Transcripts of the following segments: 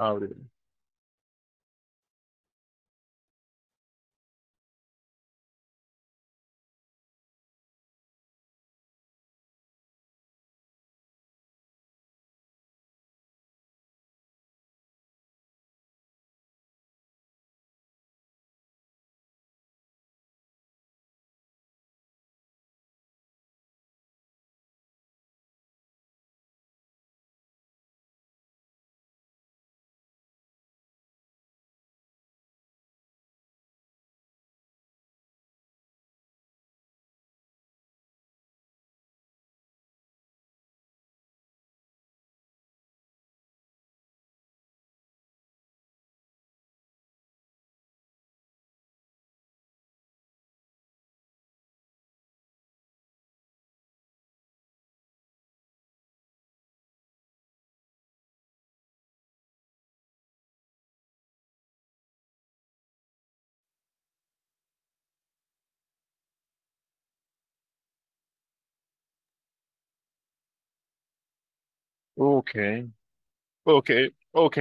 out of it. Ok, ok, ok.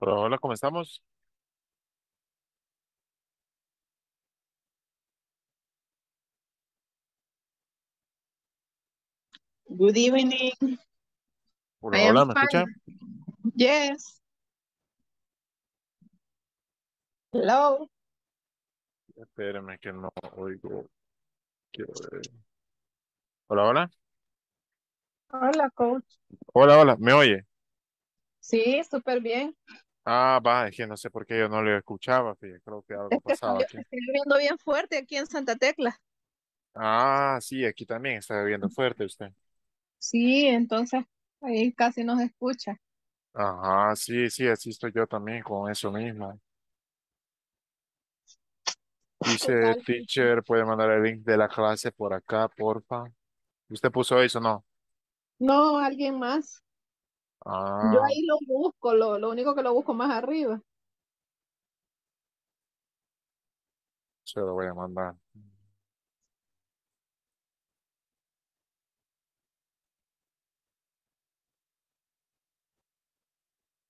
Pero hola, ¿cómo estamos? Good evening. Hola, I am hola, ¿me fine. escucha? Yes. Hello. Espérame que no oigo. Quiero ver. Hola, hola. Hola, coach. Hola, hola, ¿me oye? Sí, súper bien. Ah, va, es que no sé por qué yo no le escuchaba, fíjate, creo que algo pasaba aquí. está lloviendo bien fuerte aquí en Santa Tecla. Ah, sí, aquí también está viendo fuerte usted. Sí, entonces ahí casi nos escucha. Ajá, sí, sí, así estoy yo también con eso mismo. ¿Qué Dice, teacher, puede mandar el link de la clase por acá, porfa. ¿Usted puso eso, no? No, alguien más. Yo Ah, ahí lo busco, lo, lo único que lo busco más arriba. se lo voy a mandar.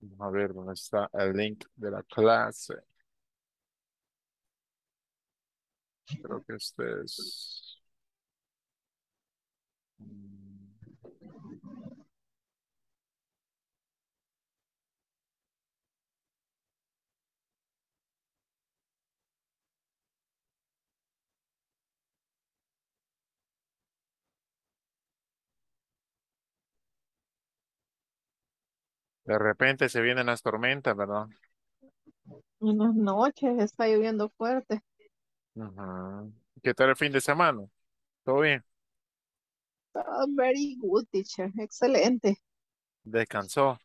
Vamos a ver dónde está el link de la clase. Creo que este es. De repente se vienen las tormentas, ¿verdad? En las noches está lloviendo fuerte. ¿Qué tal el fin de semana? ¿Todo bien? Oh, very good, teacher. Excelente. ¿Descansó?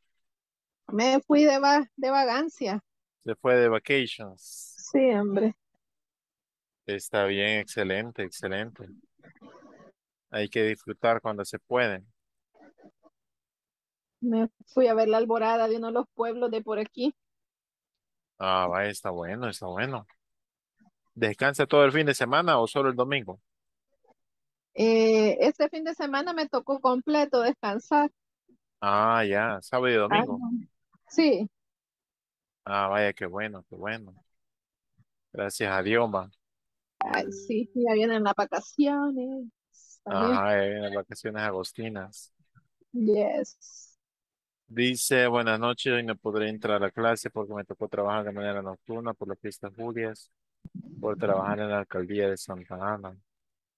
Me fui de, va de vagancia. ¿Se fue de vacations? Sí, hombre. Está bien, excelente, excelente. Hay que disfrutar cuando se puede. Me fui a ver la alborada de uno de los pueblos de por aquí. Ah, vaya, está bueno, está bueno. ¿Descansa todo el fin de semana o solo el domingo? Eh, este fin de semana me tocó completo descansar. Ah, ya, sábado y Ah, domingo. sí, Ah, vaya, qué bueno, qué bueno. Gracias a Dios, ay, sí, ya vienen las vacaciones. También, Ajá, eh, las vacaciones agostinas. yes. Dice, buenas noches, hoy no podré entrar a la clase porque me tocó trabajar de manera nocturna por las fiestas julias, por trabajar en la alcaldía de Santa Ana.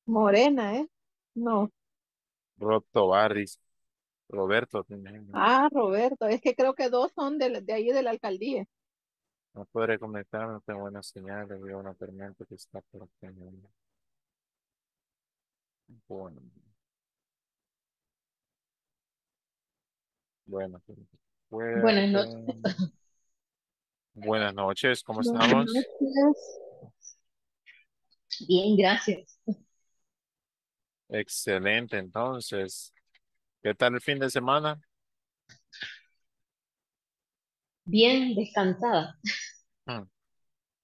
Morena, ¿eh? No. Roberto Barris, Roberto. Ah, Roberto, es que creo que dos son de, de ahí de la alcaldía. No podré conectarme, no tengo buena señal, debido a una tormenta que está por aquí. Bueno, bueno, pues, Buenas noches. Buenas noches, ¿cómo Buenas estamos? noches. Bien, gracias. Excelente, entonces. ¿Qué tal el fin de semana? Bien descansada. Hmm,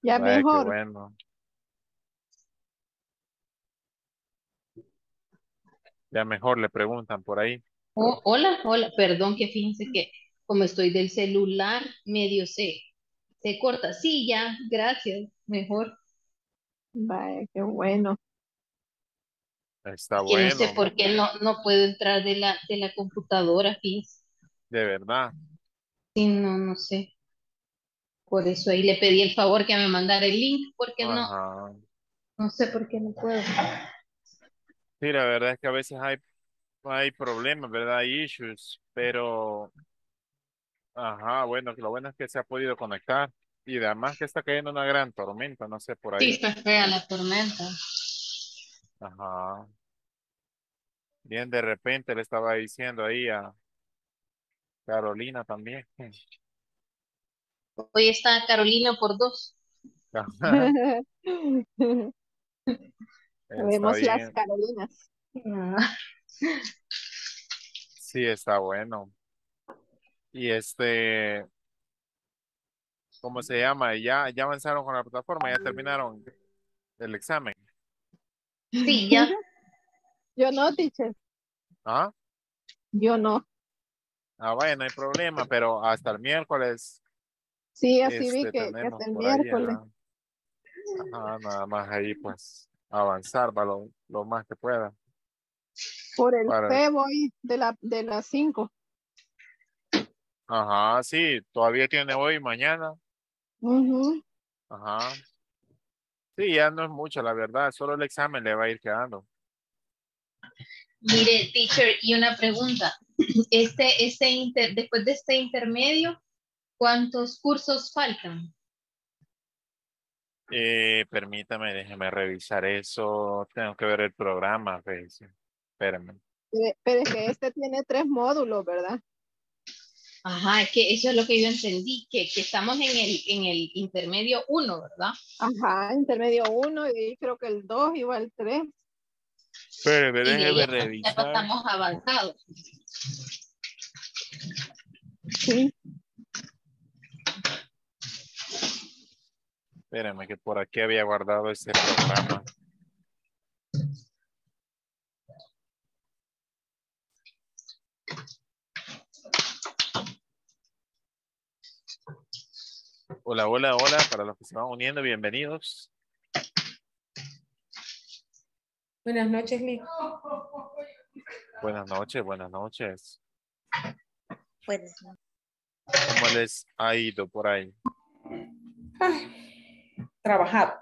Ya qué mejor. bueno. Ya mejor le preguntan por ahí. Oh, hola, hola. Perdón que fíjense que como estoy del celular, medio se, se corta. Sí, ya, gracias. Mejor. Vaya, qué bueno. Está Que no sé bueno, por qué no, no puedo entrar de la, de la computadora, fíjense. de verdad. Sí, no, no sé. Por eso ahí le pedí el favor que me mandara el link, porque no, Ajá. no sé por qué no puedo. Sí, la verdad es que a veces hay, hay problemas, ¿verdad? Hay issues, pero, ajá, bueno, lo bueno es que se ha podido conectar. Y además que está cayendo una gran tormenta, no sé, por Sí, ahí. está fea la tormenta. Ajá. Bien, de repente le estaba diciendo ahí a Carolina también. Hoy está Carolina por dos. Vemos las. Carolinas. Sí, está bueno. Y este, ¿cómo se llama? Ya, ya avanzaron con la plataforma, ya terminaron el examen. Sí, ya. Yo no, teacher. ¿Ah? Yo no. Ah, vaya, no hay problema, pero hasta el miércoles Sí, así vi este, que, hasta el ahí, miércoles. ajá. Nada más ahí pues avanzar va lo, lo más que pueda. Por el Para- voy de la de las 5. Ajá, sí, todavía tiene hoy y mañana. Ujú. Ajá. Sí, ya no es mucho, la verdad, solo el examen le va a ir quedando. Mire, teacher, y una pregunta. Este, este inter- después de este intermedio, ¿cuántos cursos faltan? Eh, permítame, déjeme revisar eso. Tengo que ver el programa, fíjese. Espérame. Pero pero es que este tiene tres módulos, ¿verdad? Ajá, es que eso es lo que yo entendí, que, que estamos en el, en el intermedio 1, ¿verdad? Ajá, intermedio 1 y creo que el 2 igual el 3. Espérame, Y de ahí déjeme ya- ya revisar. estamos avanzados. Sí. Espérame, que por aquí había guardado ese programa. Hola, hola, hola, para los que se van uniendo, bienvenidos. Buenas noches, Lee. Buenas noches, buenas noches. Buenas noches. ¿Cómo les ha ido por ahí? Ay, trabajado.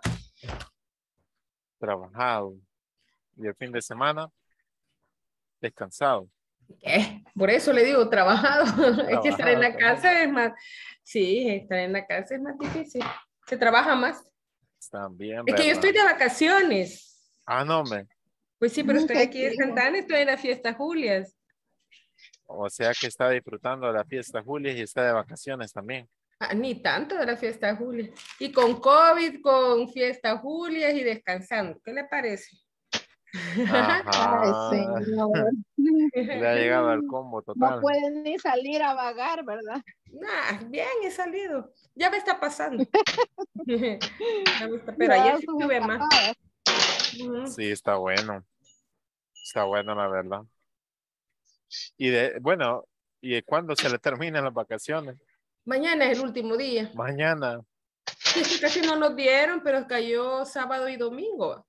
Trabajado. ¿Y el fin de semana? Descansado. ¿Qué? Por eso le digo trabajado. es que estar en la Trabajado, casa es más. Sí, estar en la casa es más difícil. Se trabaja más. Bien, Es que yo ¿verdad? estoy de vacaciones. Ah, no, me. Pues sí, pero estoy aquí en. Santana, estoy en la fiesta Julias. O sea que está disfrutando de la fiesta Julia y está de vacaciones también. Ah, ni tanto de la fiesta Julias. Y con COVID, con fiesta Julias y descansando. ¿Qué le parece? Ajá. Ay, señor. Le ha llegado al combo No total. pueden ni salir a vagar, ¿verdad? Nah, bien, he salido. Ya me está pasando. Pero ayer sí tuve más. Sí, está bueno. Está bueno, la verdad. Y de, bueno, ¿y de cuándo se le terminan las vacaciones? Mañana es el último día. Mañana. Sí, casi no nos dieron, pero cayó sábado y domingo.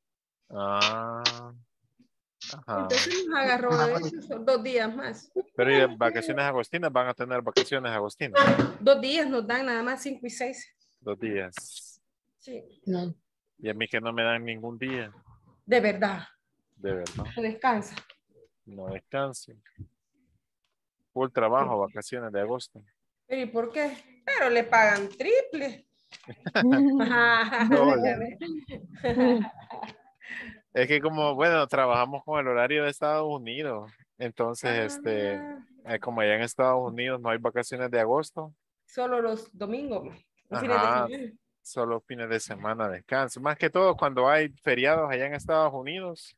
Ah. Ajá. Entonces nos agarró esos son dos días más. Pero ¿y de vacaciones agostinas? ¿Van a tener vacaciones agostinas? Dos días nos dan nada más cinco y seis. Dos días. Sí, No. Y a mí que no me dan ningún día. de verdad. De verdad. No descansa. No descanse. Full trabajo, vacaciones de agosto. Pero ¿y por qué? Pero le pagan triple. Doble. Es que como, bueno, trabajamos con el horario de Estados Unidos. Entonces, este, Ah, eh, como allá en Estados Unidos no hay vacaciones de agosto, Solo los domingos. los fines de solo fines de semana descanso. Más que todo cuando hay feriados allá en Estados Unidos,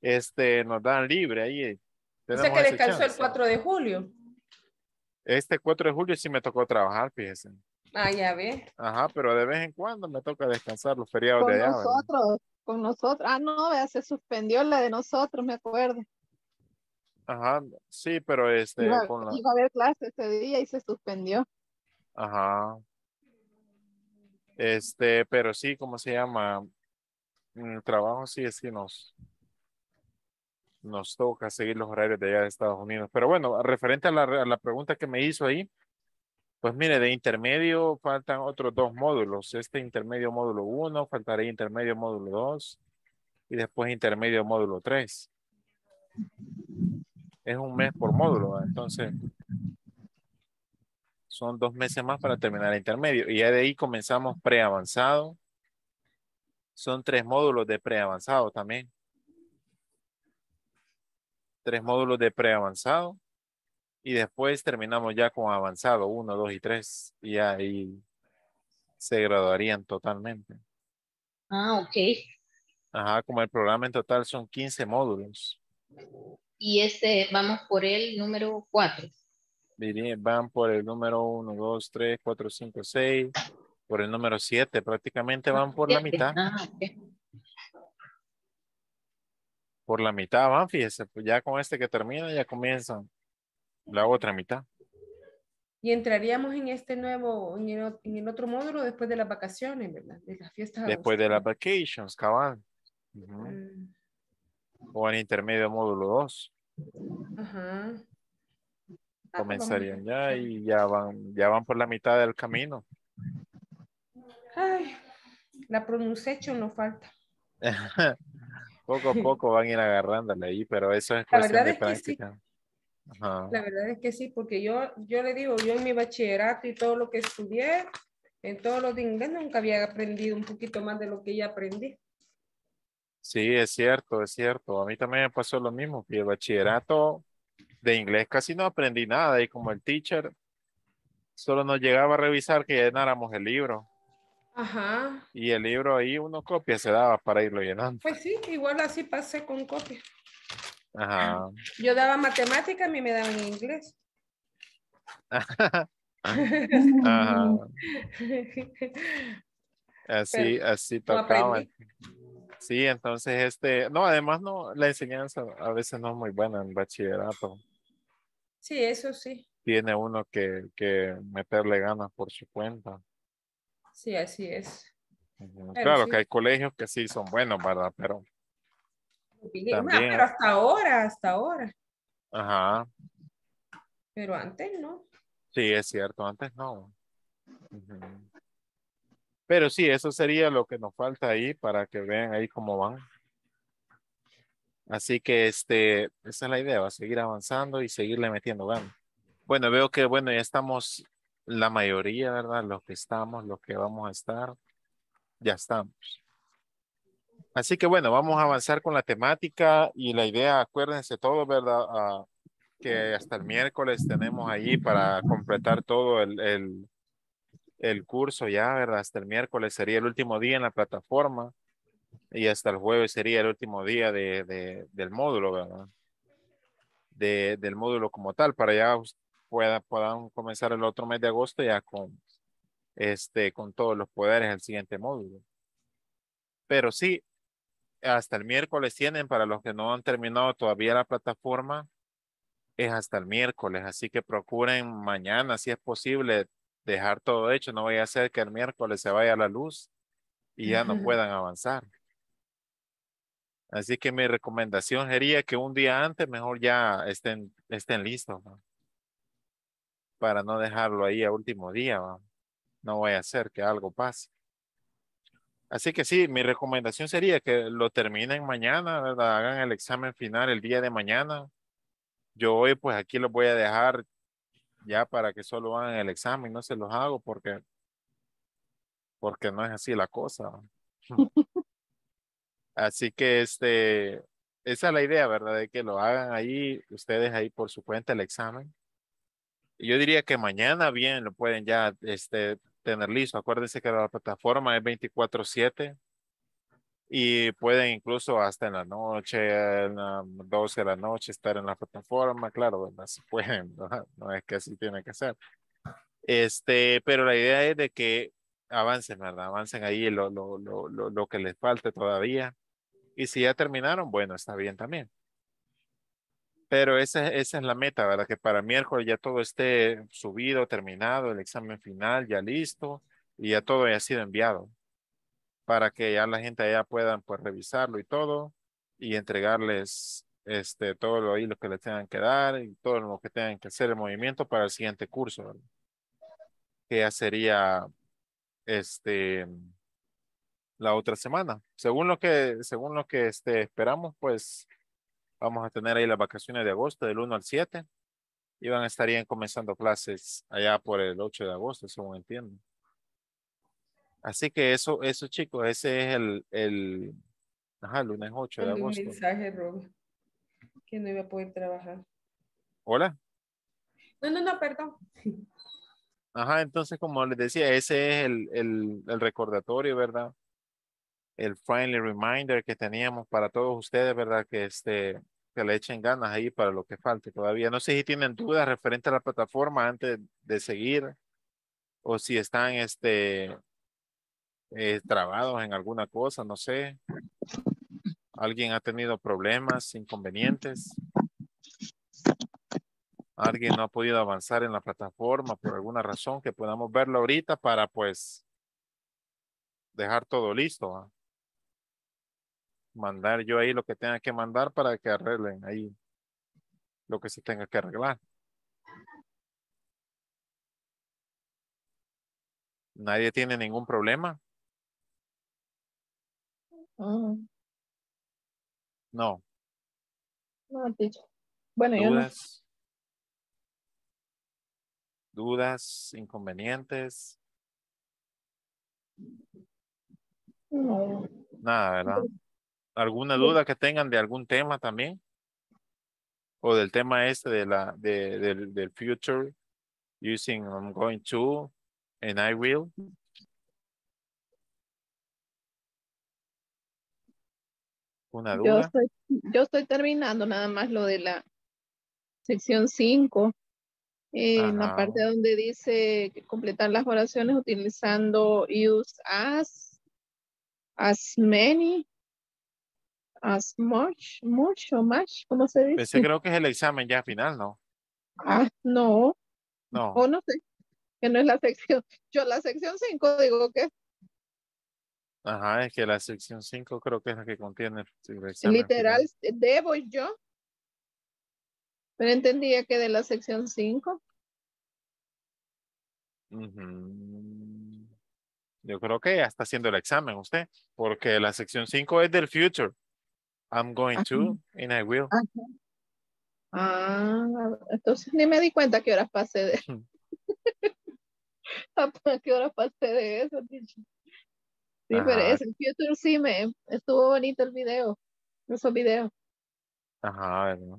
este, nos dan libre ahí. O sea Tenemos que descansó el chance. 4 de julio. Este 4 de julio sí me tocó trabajar, fíjese. Ah, ya ve. Ajá, pero de vez en cuando me toca descansar los feriados Con de allá. ¿verdad? Con nosotros. Ah, no, vea, se suspendió la de nosotros, me acuerdo. Ajá, sí, pero este, Iba, con la, iba a haber clase ese día y se suspendió. ajá. Este, pero sí, ¿cómo se llama? Mm, El trabajo sí, sí nos, nos toca seguir los horarios de allá de Estados Unidos. Pero bueno, referente a la, a la pregunta que me hizo ahí, pues mire, de intermedio faltan otros dos módulos. Este intermedio módulo 1, faltaría intermedio módulo 2 y después intermedio módulo 3. Es un mes por módulo, entonces son dos meses más para terminar el intermedio. Y ya de ahí comenzamos preavanzado. Son tres módulos de preavanzado también. Tres módulos de preavanzado. Y después terminamos ya con avanzado, uno, dos y tres. Y ya ahí se graduarían totalmente. Ah, ok. Ajá, como el programa en total son 15 módulos. Y este, vamos por el número 4. Diría- Van por el número 1, 2, 3, 4, 5, 6. Por el número 7, prácticamente van por la mitad. Ah, ok. Por la mitad van, fíjese, pues ya con este que termina ya comienzan la otra mitad. Y entraríamos en este nuevo, en el, o- en el otro módulo después de las vacaciones, ¿verdad? De las fiestas. Después de las vacations, cabal. Mm. o en intermedio módulo 2. Ajá. Ah, Comenzarían ya y ya van, ya van por la mitad del camino. Ay, la pronunciación no falta. poco a poco van a ir agarrándole ahí, pero eso es La cuestión verdad de es que sí. Ajá. La verdad es que sí, porque yo, yo le digo, yo en mi bachillerato y todo lo que estudié, en todo lo de inglés, nunca había aprendido un poquito más de lo que ya aprendí. Sí, es cierto, es cierto. A mí también me pasó lo mismo, que el bachillerato de inglés casi no aprendí nada y como el teacher solo nos llegaba a revisar que llenáramos el libro Ajá. y el libro ahí uno copia se daba para irlo llenando. Pues sí, igual así pasé con copia. Ajá. Yo daba matemática, a mí me daban inglés. Ajá. Así, así no tocaba. aprendí. Sí, entonces este, no, además no, la enseñanza a veces no es muy buena en bachillerato. Sí, eso sí. Tiene uno que, que meterle ganas por su cuenta. Sí, así es. Pero Claro sí. que hay colegios que sí son buenos, ¿verdad? Pero, También. pero hasta ahora, hasta ahora. ajá, Pero antes no. sí, es cierto, antes no. Ujú. Pero sí, eso sería lo que nos falta ahí para que vean ahí cómo van. Así que este, esa es la idea, va a seguir avanzando y seguirle metiendo ganas. Bueno, veo que bueno, ya estamos la mayoría, ¿verdad? Los que estamos, los que vamos a estar, ya estamos. Así que bueno, vamos a avanzar con la temática y la idea, acuérdense todo, ¿verdad? Ah, que hasta el miércoles tenemos ahí para completar todo el, el, el curso ya, ¿verdad? Hasta el miércoles sería el último día en la plataforma y hasta el jueves sería el último día de, de- del módulo, ¿verdad? De, del módulo como tal, para ya pueda, puedan comenzar el otro mes de agosto ya con, este, con todos los poderes del siguiente módulo. Pero sí, hasta el miércoles tienen, para los que no han terminado todavía la plataforma, es hasta el miércoles, así que procuren mañana, si es posible, dejar todo hecho, no vaya a ser que el miércoles se vaya la luz y ya no puedan avanzar. Así que mi recomendación sería que un día antes mejor ya estén, estén listos, ¿no? Para no dejarlo ahí a último día, ¿va? No vaya a ser que algo pase. Así que sí, mi recomendación sería que lo terminen mañana, ¿verdad? Hagan el examen final el día de mañana. Yo hoy pues aquí los voy a dejar ya para que solo hagan el examen, no se los hago porque porque no es así la cosa. Así que este esa es la idea, ¿verdad? De que lo hagan ahí ustedes ahí por su cuenta el examen. Yo diría que mañana bien lo pueden ya este tener listo. Acuérdense que la plataforma es 24/7 y pueden incluso hasta en la noche, en las 12 de la noche estar en la plataforma, claro, ¿verdad? Si pueden, ¿no? es que así tiene que ser. Este, pero la idea es de que avancen, ¿verdad? Avancen ahí lo, lo, lo, lo que les falte todavía. Y si ya terminaron, bueno, está bien también. Pero esa, esa es la meta, ¿verdad? Que para miércoles ya todo esté subido, terminado, el examen final ya listo y ya todo haya sido enviado para que ya la gente allá puedan pues revisarlo y todo y entregarles este todo lo ahí lo que les tengan que dar y todo lo que tengan que hacer el movimiento para el siguiente curso, ¿verdad? que ya sería este la otra semana. Según lo que según lo que este esperamos, pues vamos a tener ahí las vacaciones de agosto del 1 al 7 y van a estarían comenzando clases allá por el 8 de agosto, según entiendo. Así que eso, eso chicos, ese es el, el, ajá, lunes 8 de Mandé un agosto. mensaje, Rob, que no iba a poder trabajar. Hola. No, no, no, perdón. Ajá, entonces como les decía, ese es el, el, el recordatorio, ¿verdad? El friendly reminder que teníamos para todos ustedes, ¿verdad? Que este, que le echen ganas ahí para lo que falte todavía. No sé si tienen dudas referente a la plataforma antes de seguir o si están este eh, trabados en alguna cosa, no sé. ¿Alguien ha tenido problemas, inconvenientes? ¿Alguien no ha podido avanzar en la plataforma por alguna razón que podamos verlo ahorita para pues dejar todo listo? ¿va? Mandar yo ahí lo que tenga que mandar para que arreglen ahí lo que se tenga que arreglar. Nadie tiene ningún problema. Mm, No. no. Bueno, yo no. Dudas. Dudas, inconvenientes. No. Nada, ¿verdad? ¿Alguna duda que tengan de algún tema también? O del tema este de la, de, del, del future using I'm going to and I will. ¿Una Yo duda? estoy, yo estoy terminando nada más lo de la sección 5. En la parte donde dice completar las oraciones utilizando use as, as many, as much, much o much, ¿cómo se dice? Ese creo que es el examen ya final, ¿no? Ah, no, No. o no sé, que no es la sección. Yo la sección 5 digo que Ajá, es que la sección 5 creo que es la que contiene el examen literal final. debo yo. Pero entendía que de la sección 5. Ujú. Yo creo que ya está haciendo el examen usted, porque la sección 5 es del future. I'm going Ajá. to and I will. Ah, entonces ni me di cuenta que horas pasé de ¿A qué horas pasé de eso? Sí, pero ese future sí me estuvo bonito el video, esos videos. Ajá, ¿verdad?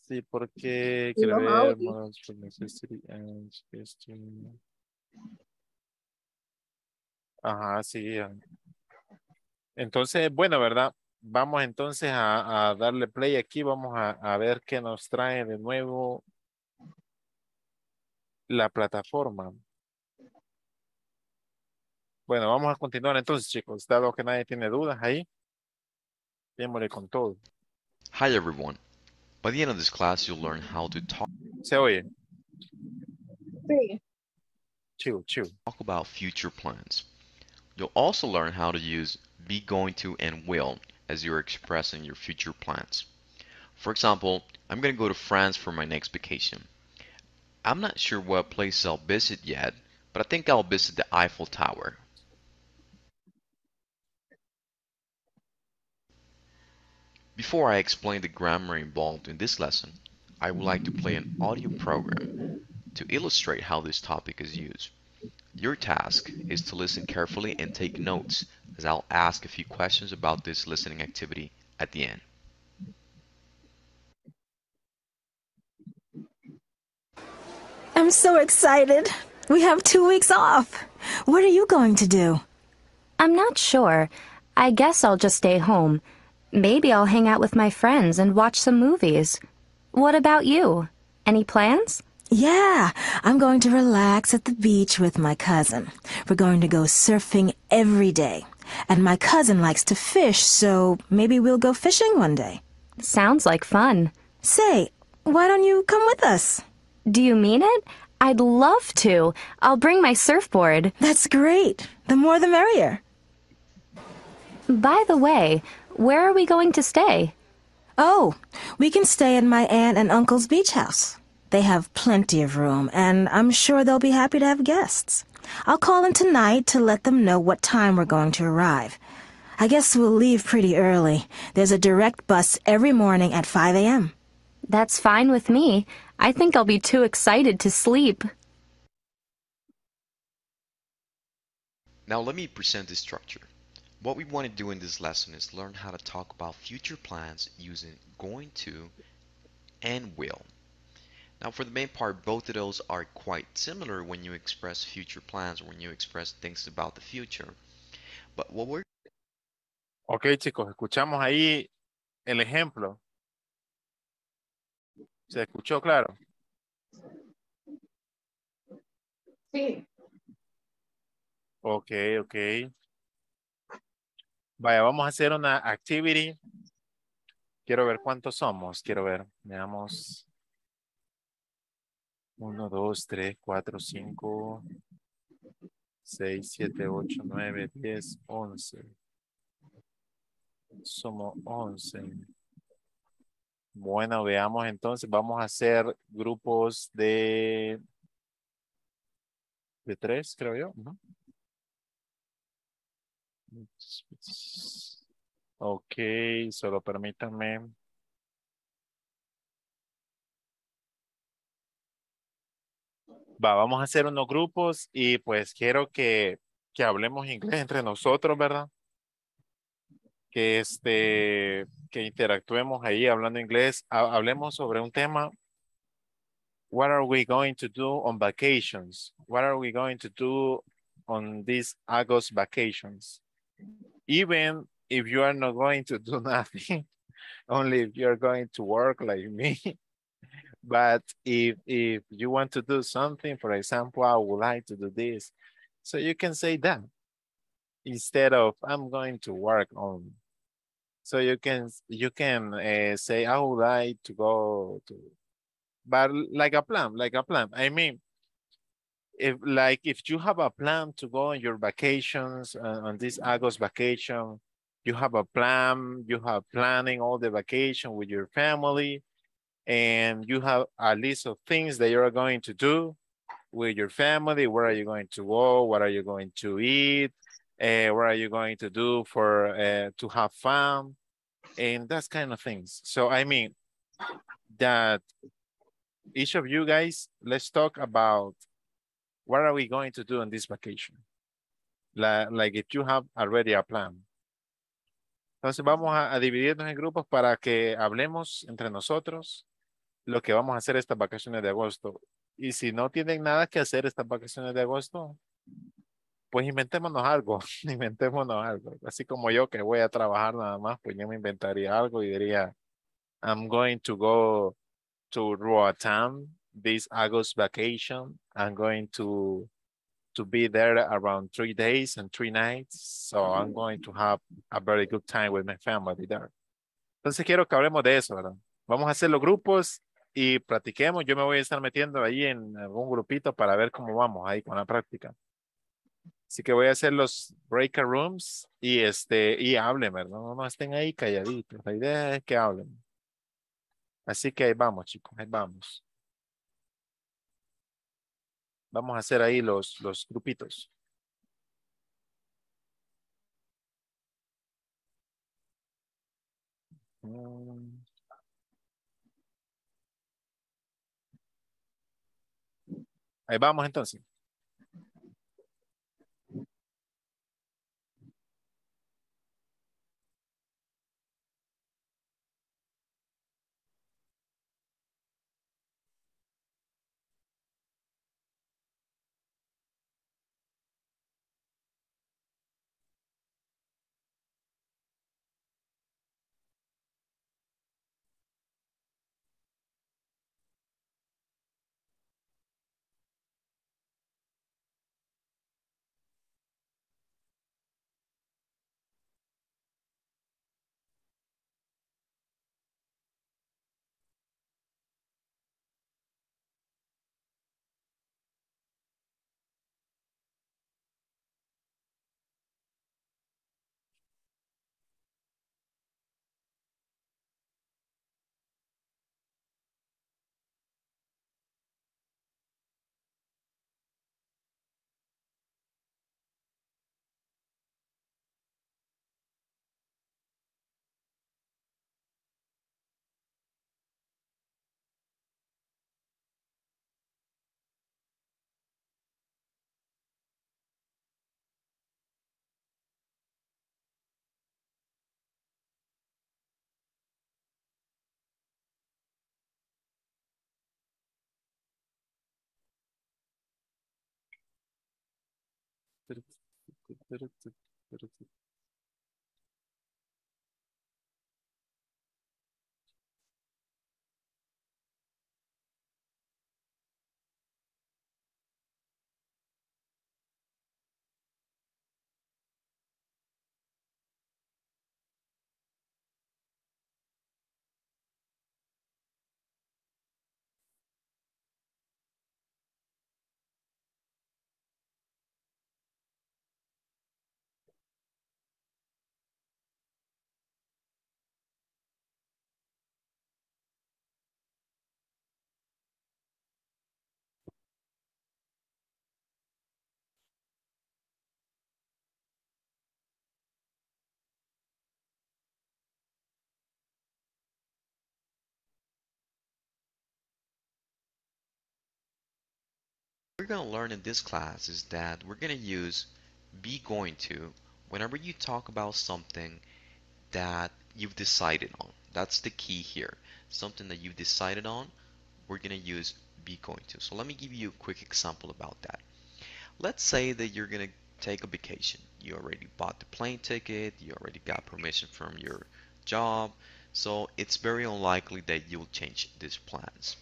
Sí, porque models for necessity and. Ajá, sí. Entonces, bueno, ¿verdad? Vamos entonces a, a darle play aquí. Vamos a, a ver qué nos trae de nuevo la plataforma. Bueno, vamos a continuar entonces, chicos. Dado que nadie tiene dudas ahí, démosle con todo. Hi everyone. By the end of this class, you'll learn how to talk Se oye. Sí. Chill, chill. about future plans. You'll also learn how to use be going to and will as you're expressing your future plans. For example, I'm going to go to France for my next vacation. I'm not sure what place I'll visit yet, but I think I'll visit the Eiffel Tower. Before I explain the grammar involved in this lesson, I would like to play an audio program to illustrate how this topic is used. Your task is to listen carefully and take notes as I'll ask a few questions about this listening activity at the end. I'm so excited. We have two weeks off. What are you going to do? I'm not sure. I guess I'll just stay home. Maybe I'll hang out with my friends and watch some movies. What about you? Any plans? Yeah, I'm going to relax at the beach with my cousin. We're going to go surfing every day. And my cousin likes to fish, so maybe we'll go fishing one day. Sounds like fun. Say, why don't you come with us? Do you mean it? I'd love to. I'll bring my surfboard. That's great. The more the merrier. By the way, where are we going to stay? Oh, we can stay at my aunt and uncle's beach house. They have plenty of room, and I'm sure they'll be happy to have guests. I'll call in tonight to let them know what time we're going to arrive. I guess we'll leave pretty early. There's a direct bus every morning at 5 a.m. That's fine with me. I think I'll be too excited to sleep. Now let me present the structure. What we want to do in this lesson is learn how to talk about future plans using going to and will. Now for the main part, both of those are quite similar when you express future plans or when you express things about the future. But what we're Ok, chicos, escuchamos ahí el ejemplo. ¿Se escuchó claro? Sí. Ok, ok. Vaya, vamos a hacer una activity. Quiero ver cuántos somos. Quiero ver. Veamos. Uno, dos, tres, cuatro, cinco, seis, siete, ocho, nueve, diez, once. Somos 11. Bueno, veamos entonces. Vamos a hacer grupos de... De tres, creo yo. ¿no? Ok, solo permítanme. Va, vamos a hacer unos grupos y pues quiero que, que hablemos inglés entre nosotros, ¿verdad? Que este, que interactuemos ahí hablando inglés. Ha- hablemos sobre un tema. What are we going to do on vacations? What are we going to do on these August vacations? Even if you are not going to do nothing, only if you're going to work like me. But if if you want to do something, for example, I would like to do this. So you can say that instead of I'm going to work on. So you can you can uh, say I would like to go to, but like a plan, like a plan. I mean, if like if you have a plan to go on your vacations uh, on this August vacation, you have a plan, you have planning all the vacation with your family, and you have a list of things that you're going to do with your family. Where are you going to go? What are you going to eat? Uh, what are you going to do for uh, to have fun? And that's kind of things. So I mean that each of you guys, let's talk about what are we going to do on this vacation? La- like if you have already a plan. Entonces vamos a, a dividirnos en grupos para que hablemos entre nosotros lo que vamos a hacer estas vacaciones de agosto. Y si no tienen nada que hacer estas vacaciones de agosto, pues inventémonos algo, inventémonos algo. Así como yo que voy a trabajar nada más, pues yo me inventaría algo y diría, I'm going to go to Roatan this August vacation. I'm going to to be there around three days and three nights. So I'm going to have a very good time with my family there. Entonces quiero que hablemos de eso, ¿verdad? Vamos a hacer los grupos y practiquemos. Yo me voy a estar metiendo ahí en algún grupito para ver cómo vamos ahí con la práctica. Así que voy a hacer los breaker rooms y este y hablen, ¿verdad? No, no estén ahí calladitos. La idea es que hablen. Así que ahí vamos, chicos, ahí vamos. Vamos a hacer ahí los, los grupitos. Mm. Ahí vamos entonces. tık tık tık tık tık tık tık we're going to learn in this class is that we're going to use be going to whenever you talk about something that you've decided on. That's the key here. Something that you've decided on, we're going to use be going to. So let me give you a quick example about that. Let's say that you're going to take a vacation. You already bought the plane ticket, you already got permission from your job, so it's very unlikely that you'll change these plans.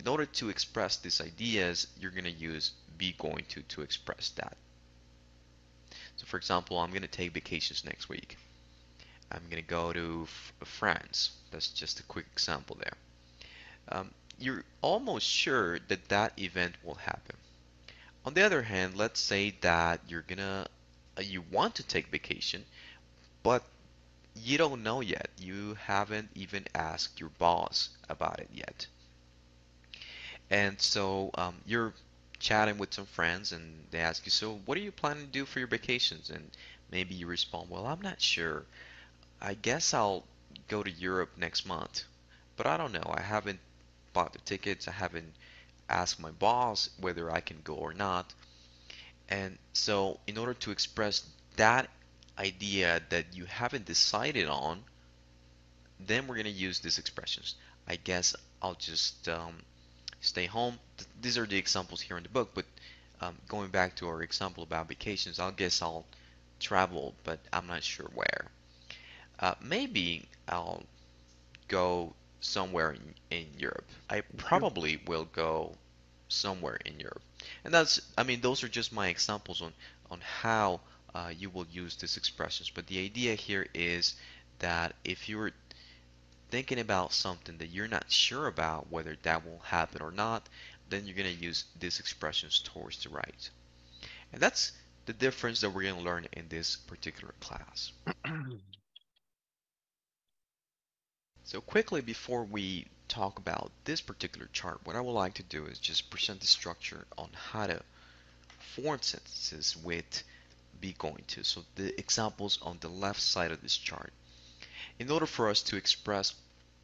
In order to express these ideas, you're going to use be going to to express that. So for example, I'm going to take vacations next week. I'm going to go to France. That's just a quick example there. Um, you're almost sure that that event will happen. On the other hand, let's say that you're gonna uh, you want to take vacation, but you don't know yet. You haven't even asked your boss about it yet. And so um, you're chatting with some friends and they ask you, so what are you planning to do for your vacations? And maybe you respond, well, I'm not sure. I guess I'll go to Europe next month, but I don't know. I haven't bought the tickets. I haven't asked my boss whether I can go or not. And so, in order to express that idea that you haven't decided on, then we're going to use these expressions. I guess I'll just um, stay home. Th these are the examples here in the book, but um, going back to our example about vacations, I'll guess I'll travel, but I'm not sure where. Uh, maybe I'll go somewhere in, in Europe. I probably will go somewhere in Europe. And that's, I mean, those are just my examples on, on how uh, you will use these expressions. But the idea here is that if you're thinking about something that you're not sure about whether that will happen or not, then you're going to use these expressions towards the right. And that's the difference that we're going to learn in this particular class. So quickly before we talk about this particular chart, what I would like to do is just present the structure on how to form sentences with be going to. So the examples on the left side of this chart. In order for us to express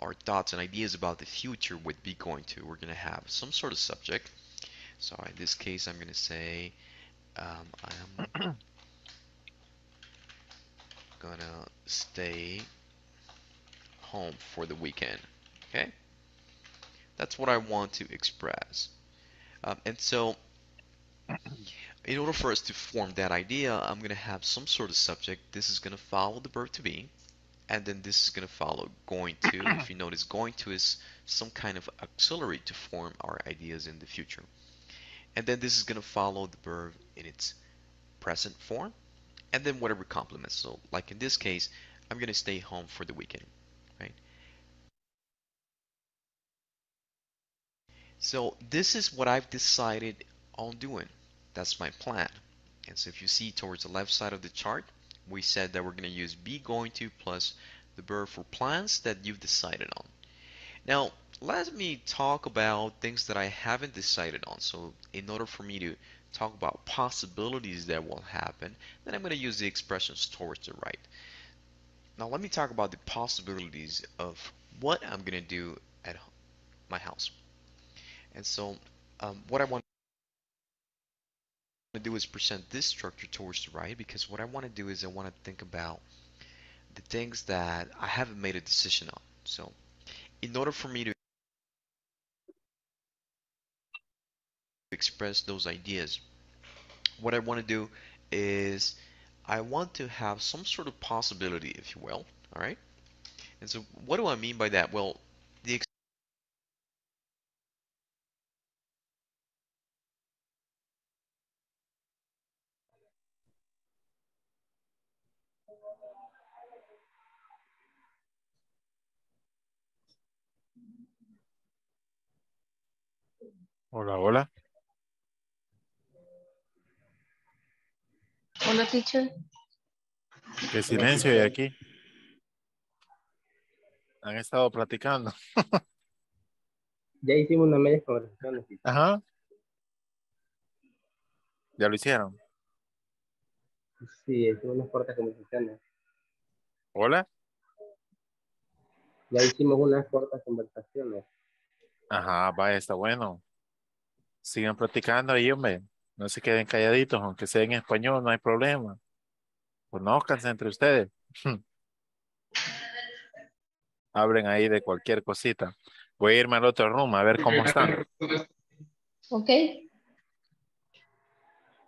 our thoughts and ideas about the future with be going to, we're going to have some sort of subject. So in this case, I'm going to say um, I'm going to stay home for the weekend. Okay? That's what I want to express. Um, and so, in order for us to form that idea, I'm going to have some sort of subject. This is going to follow the verb to be. And then this is going to follow going to. if you notice, going to is some kind of auxiliary to form our ideas in the future. And then this is going to follow the verb in its present form. And then whatever complements. So, like in this case, I'm going to stay home for the weekend. right? So this is what I've decided on doing. That's my plan. And so if you see towards the left side of the chart, we said that we're going to use be going to plus the verb for plans that you've decided on. Now, let me talk about things that I haven't decided on. So in order for me to talk about possibilities that will happen, then I'm going to use the expressions towards the right. Now let me talk about the possibilities of what I'm going to do at my house. And so um, what I want to do is present this structure towards the right because what I want to do is I want to think about the things that I haven't made a decision on. So in order for me to express those ideas, what I want to do is I want to have some sort of possibility, if you will. All right. And so what do I mean by that? Well, Hola, hola. Hola, teacher. Qué silencio hay aquí. Han estado platicando. ya hicimos una media conversación. Ajá. ¿Ya lo hicieron? Sí, hicimos unas cortas conversaciones. ¿Hola? Ya hicimos unas cortas conversaciones. Ajá, vaya, está bueno. Sigan practicando ahí, hombre. No se queden calladitos, aunque sea en español, no hay problema. Conózcanse entre ustedes. Hablen ahí de cualquier cosita. Voy a irme al otro room a ver cómo están. Ok.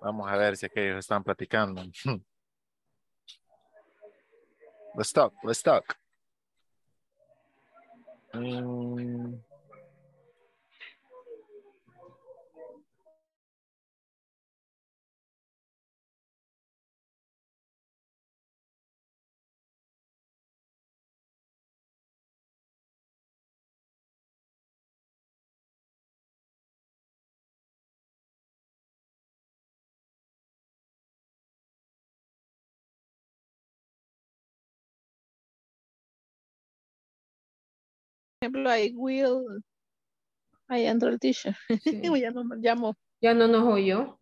Vamos a ver si aquellos están platicando. Let's talk, let's talk. Mm, ejemplo, I will. Ahí entró el teacher. Sí. ya no me llamo. Ya no nos oyó.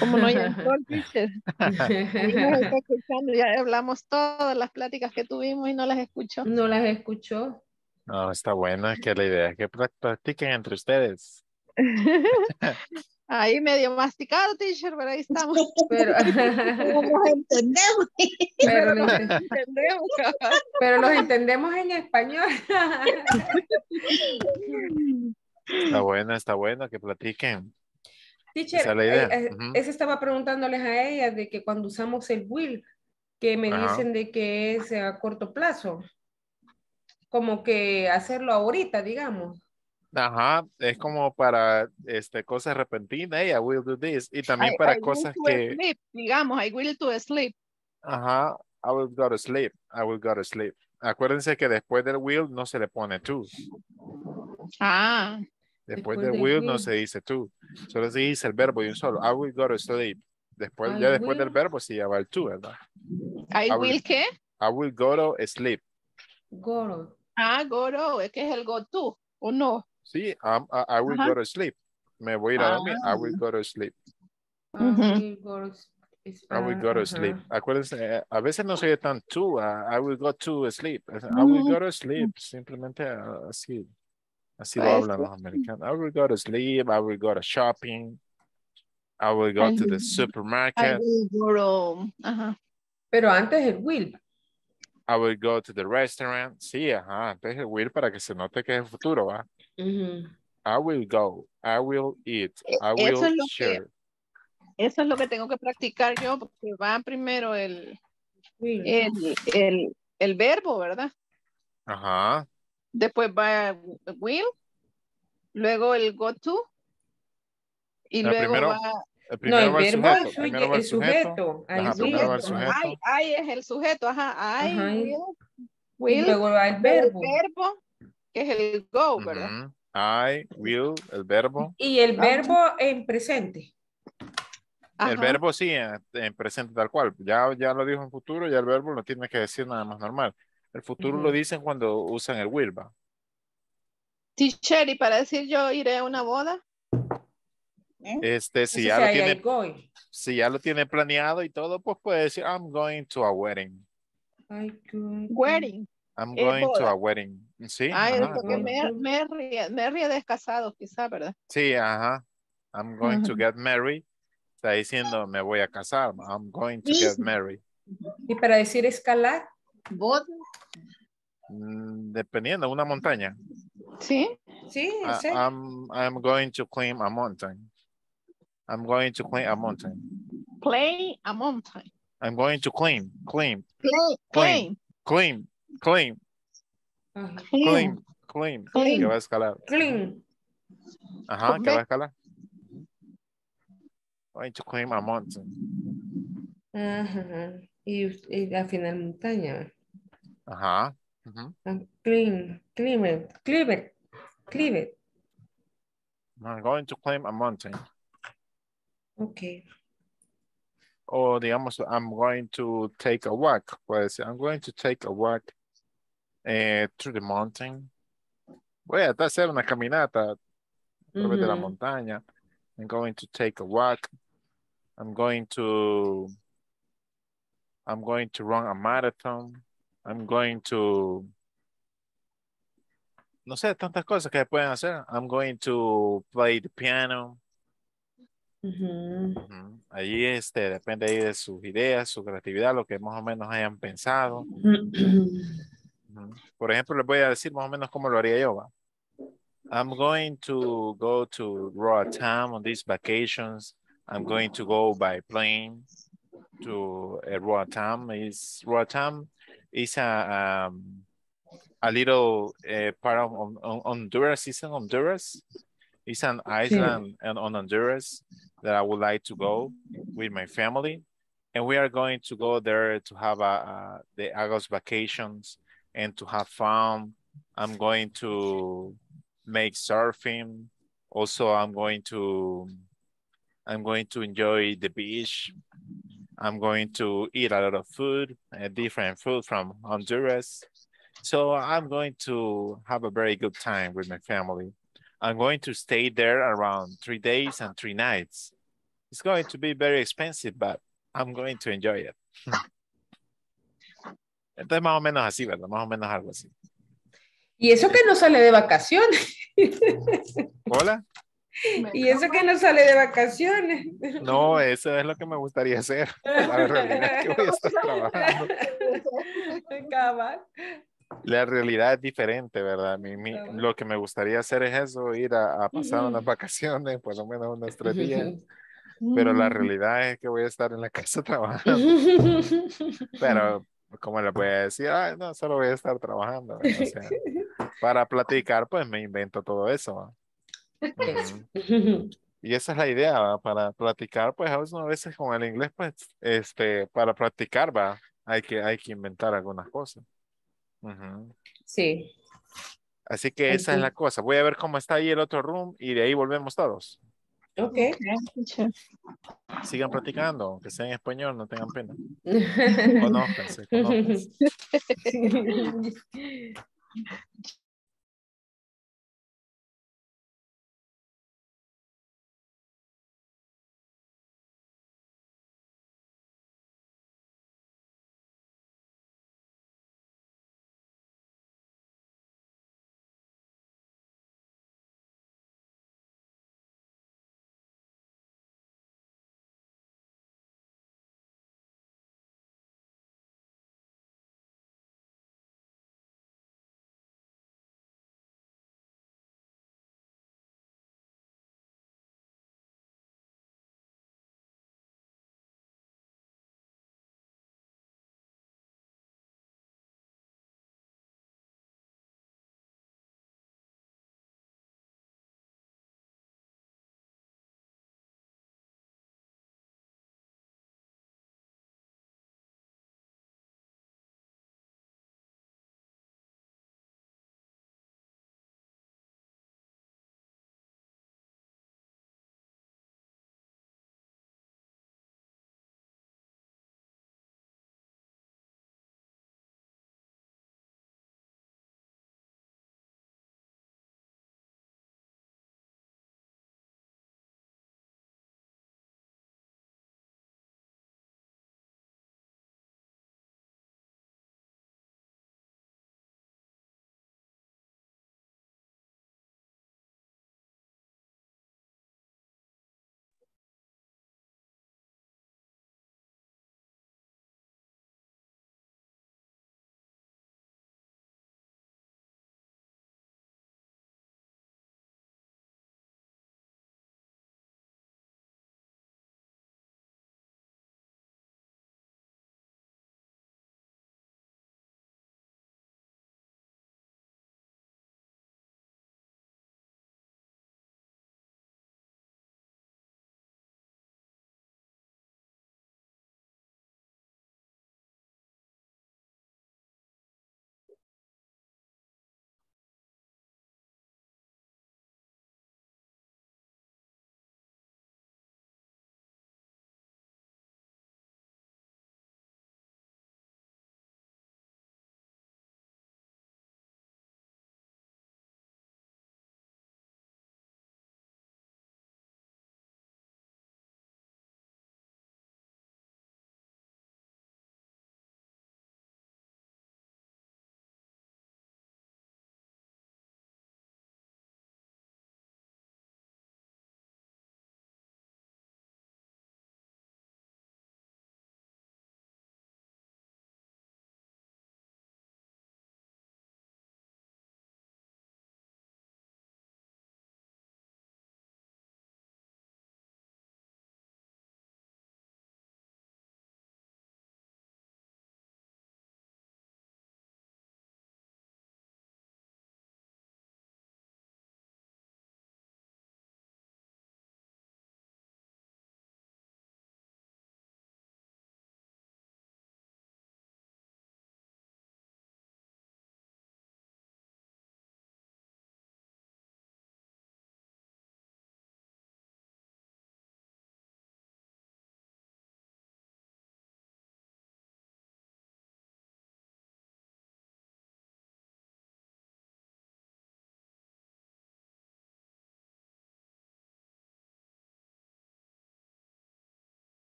Como no ya entró el teacher. Ahí nos está escuchando. Ya hablamos todas las pláticas que tuvimos y no las escuchó. no las escuchó. No, está bueno, es que la idea es que prac- practiquen entre ustedes. Ahí medio masticado, teacher, pero ahí estamos. Pero, No nos entendemos. pero, lo- Entendemos. pero los entendemos en español. Está bueno, está bueno que platiquen. Teacher, Esa es la idea. eh, eh, Ujú. eso estaba preguntándoles a ella de que cuando usamos el will, que me Ajá. dicen de que es a corto plazo, como que hacerlo ahorita, digamos. Ajá, es como para este, cosas repentinas, hey, I will do this. Y también I- para I will cosas to que, sleep, digamos, I will to sleep. ajá, I will go to sleep, I will go to sleep. Acuérdense que después del will no se le pone to. Ah, Después Después del del will no will. se dice to. Solo se dice el verbo y un solo. I will go to sleep. Después, I ya después del verbo sí ya va el to, ¿verdad? I I will- will qué? I will go to sleep. Goro. Ah, go to, es que es el go to, ¿o no? Sí, I'm- I, I will go to sleep. Me voy a ir a dormir. I Ah. will go to sleep. I Ujú. will go to- es I will go to sleep. Acuérdense, eh, a veces no se oye tan to, ah, I will go to sleep. I will go to sleep. Simplemente ah, así. Así lo Pues, hablan los americanos. I will go to sleep. I will go to shopping. I will go I to the will- I supermarket. will go to. Pero antes el will. I will go to the restaurant. Sí, ajá. Entonces el will para que se note que es el futuro, ¿va? I will go. I will eat. I E- eso will es lo que- share. Eso es lo que tengo que practicar yo, porque va primero el, el, el, el verbo, ¿verdad? Ajá. Después va will, luego el go to, y luego primero- va El No, primero el va el verbo, sujeto. el, va el sujeto. Ajá, el va el sujeto. sujeto. I, I es el sujeto, ajá. I Ajá, will, Y luego va el luego el verbo. verbo, que es el go, ¿verdad? Ujú. I will, el verbo. Y el verbo en presente. El Ajá. verbo sí, en, en presente tal cual. Ya, ya lo dijo en futuro, ya el verbo lo tiene que decir nada más normal. El futuro lo Ujú. dicen cuando usan el will, ¿va? Teacher, y para decir yo iré a una boda, Este, si ya lo tiene, going. si ya lo tiene planeado y todo, pues puede decir, I'm going to a wedding. I wedding. I'm Eh, going to a wedding. Sí, Ay, ajá, porque me, me, ríe, me ríe descasado, quizá, ¿verdad? sí, ajá. I'm going to get married. Está diciendo, me voy a casar. I'm going to get married. Y para decir escalar, Boda. Mm, dependiendo, una montaña. Sí. sí, I- ese. I'm, I'm going to climb a mountain. I'm going to climb a mountain. Play a mountain. I'm going to climb, climb, Climb. climb, climb, climb, climb. Climb. Que va a escalar. Clean. Ajá, que va a escalar. Going to climb a mountain. Ajá. Y, y al final montaña. Ajá. ujú. Ah, Clean. Cleaver. Cleaver. Cleaver. I'm going to climb a mountain. Ok. O digamos, I'm going to take a walk. I'm going to take a walk eh, through the mountain. Voy a hacer una caminata a través de la montaña. I'm going to take a walk. I'm going to I'm going to run a marathon. I'm going to no sé, tantas cosas que pueden hacer. I'm going to play the piano. Ujú. Ahí este, depende ahí de sus ideas, su creatividad, lo que más o menos hayan pensado. Ujú. Por ejemplo, les voy a decir más o menos cómo lo haría yo. ¿va? I'm going to go to Roatan on these vacations. I'm going to go by plane to uh, Roatan. Is Roatan is a um, a little uh, part of on, on Honduras. Is in Honduras. It's an island and on Honduras that I would like to go with my family, and we are going to go there to have a, a the August vacations and to have fun. I'm going to make surfing. Also, I'm going to I'm going to enjoy the beach. I'm going to eat a lot of food, uh, different food from Honduras. So I'm going to have a very good time with my family. I'm going to stay there around three days and three nights. It's going to be very expensive, but I'm going to enjoy it. Entonces más o menos así, ¿verdad? Más o menos algo así. Y eso que no sale de vacaciones. Hola. Y eso que no sale de vacaciones. No, eso es lo que me gustaría hacer. La realidad es que voy a estar trabajando. Cabal. La realidad es diferente, ¿verdad? Mi- mi- lo que me gustaría hacer es eso, ir a, a pasar unas vacaciones, por lo menos unos tres días. Pero la realidad es que voy a estar en la casa trabajando. Pero, como les voy a decir? Ay, no, solo voy a estar trabajando. O sea, para platicar, pues me invento todo eso. Y esa es la idea, ¿va? Para platicar, pues a veces con el inglés, pues, este, para practicar, va, hay que, hay que inventar algunas cosas. Sí. Así que esa es la cosa. Voy a ver cómo está ahí el otro room y de ahí volvemos todos. Ok. Sigan practicando, aunque sea en español, no tengan pena. Conózcanse, conózcanse.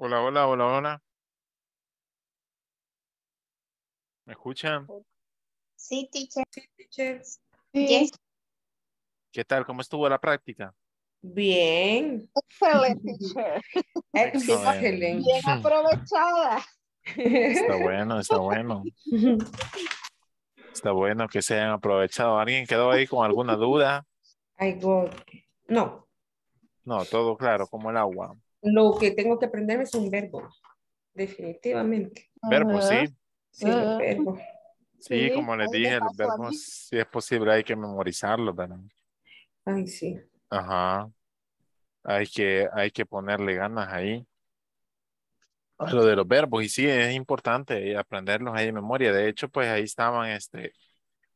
Hola, hola, hola, hola. ¿Me escuchan? Sí, teacher. Teacher. Sí, ¿Qué tal? ¿Cómo estuvo la práctica? Bien. Excelente, teacher. Excelente. Bien aprovechada. Está bueno, está bueno. Está bueno que se hayan aprovechado. ¿Alguien quedó ahí con alguna duda? I got. No, No, todo claro, como el agua. Lo que tengo que aprenderme es un verbo. Definitivamente. Verbo, sí. Sí, los Ajá. verbos. Sí, Sí, como les dije, el pasó a verbo, mí. si es posible, hay que memorizarlo, ¿verdad? Ay, sí. Ajá. Hay que, hay que ponerle ganas ahí. A lo de los verbos, y sí, es importante aprenderlos ahí de memoria. De hecho, pues ahí estaban este,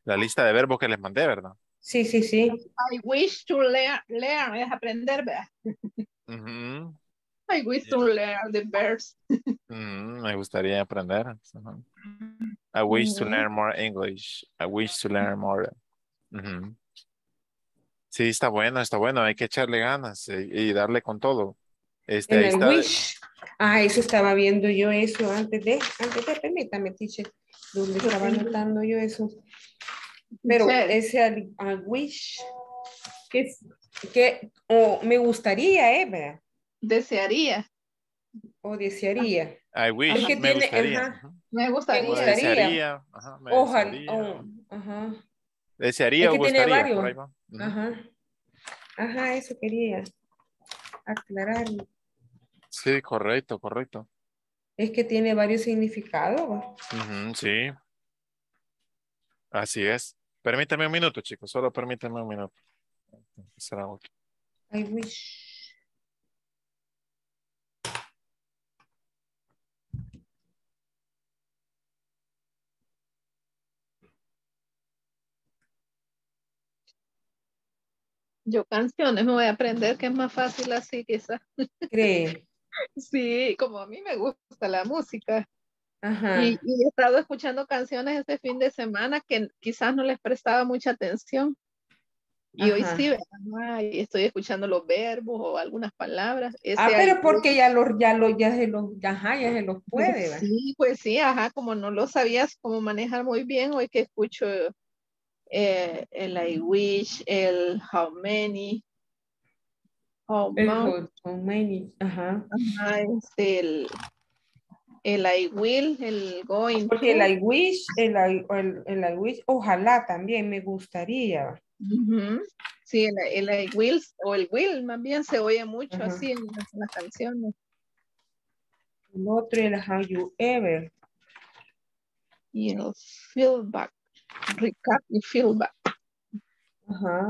la lista de verbos que les mandé, ¿verdad? Sí, sí, sí. I wish to learn, learn es aprender, ¿verdad? Ujú, I wish to learn the verbs. ujú, Me gustaría aprender. I wish to Ujú. learn more English. I wish to learn more. Ujú. Sí, está bueno, está bueno. Hay que echarle ganas eh, y, darle con todo. Este, En el está. wish. Ah, eso estaba viendo yo eso antes de, antes de, permítame, teacher, donde estaba anotando yo eso. Pero ese al, al wish, que, que o me gustaría, ¿eh? ¿verdad? Desearía, O desearía. I wish, Es que me tiene- gustaría. ajá. Me gustaría. gustaría. desearía. Ajá, me Ojalá. desearía. oh, ajá. Desearía Es o que tiene gustaría, varios. por ahí va. Ujú. Ajá. Ajá, eso quería aclarar. Sí, correcto, correcto. Es que tiene varios significados. Sí. Así es. Permítame un minuto, chicos. Solo permítame un minuto. Será otro. I wish. Yo canciones me voy a aprender, que es más fácil así, quizás. Cree. Sí, como a mí me gusta la música. Ajá. Y, y he estado escuchando canciones este fin de semana que quizás no les prestaba mucha atención. Y hoy Ajá. sí, ¿verdad? Y estoy escuchando los verbos o algunas palabras. Ah, Ese pero I porque ya los, ya los, ya se los, ajá, ya se los puede, ¿va? Sí, pues sí, ajá, como no lo sabías cómo manejar muy bien, hoy que escucho eh, el I wish, el how many, how El much, how- many, ajá. ajá, este, el, el I will, el going Porque to. el I wish, el I, el, el I wish, ojalá también me gustaría. Sí, el, el I will o el will más bien se oye mucho así en las, en las canciones. El otro, el how you ever. Y el feedback, recap y feedback. Ajá.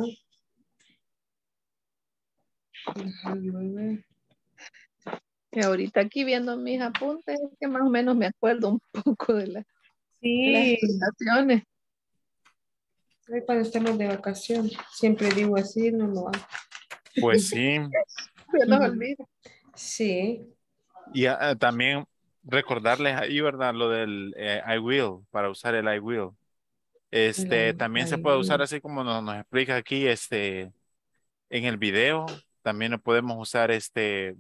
Que ahorita aquí viendo mis apuntes, es que más o menos me acuerdo un poco de, la- de las Sí, explicaciones. Ay, cuando estamos de vacaciones, siempre digo así, no lo hago. Pues sí. Se nos olvida. Sí, Y ah, también recordarles ahí, ¿verdad? Lo del eh, I will, para usar el I will. Este, también se puede usar así como nos, nos explica aquí, este, en el video. También lo podemos usar, este,